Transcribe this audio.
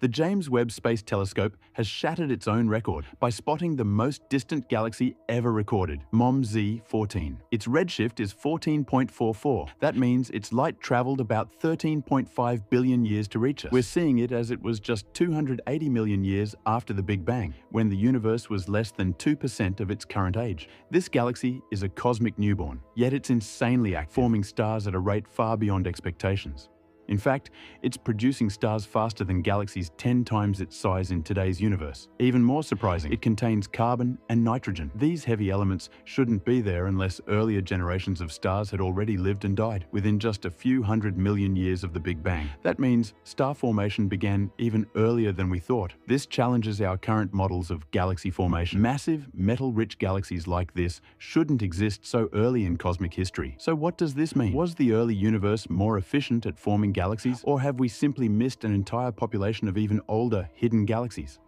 The James Webb Space Telescope has shattered its own record by spotting the most distant galaxy ever recorded, MOM-Z 14. Its redshift is 14.44. That means its light traveled about 13.5 billion years to reach us. We're seeing it as it was just 280 million years after the Big Bang, when the universe was less than 2% of its current age. This galaxy is a cosmic newborn, yet it's insanely active, forming stars at a rate far beyond expectations. In fact, it's producing stars faster than galaxies 10 times its size in today's universe. Even more surprising, it contains carbon and nitrogen. These heavy elements shouldn't be there unless earlier generations of stars had already lived and died within just a few hundred million years of the Big Bang. That means star formation began even earlier than we thought. This challenges our current models of galaxy formation. Massive, metal-rich galaxies like this shouldn't exist so early in cosmic history. So what does this mean? Was the early universe more efficient at forming galaxies, or have we simply missed an entire population of even older, hidden galaxies?